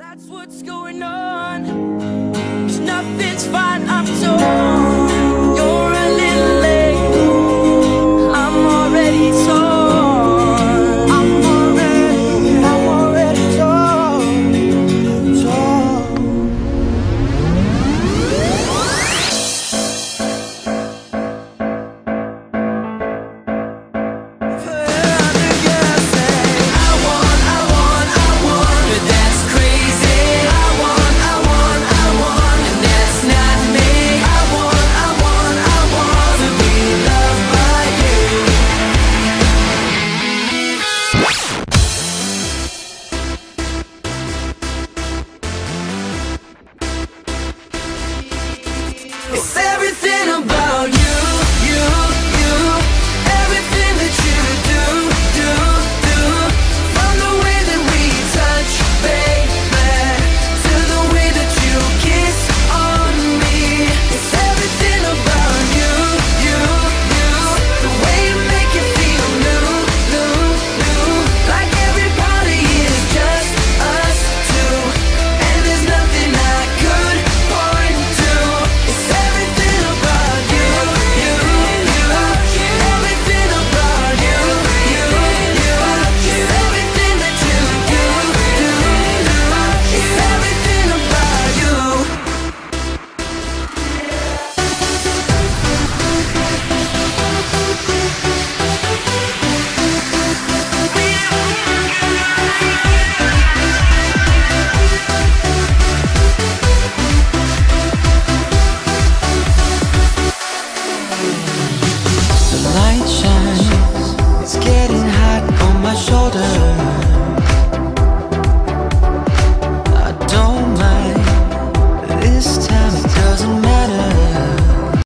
That's what's going on. Cause nothing's fine,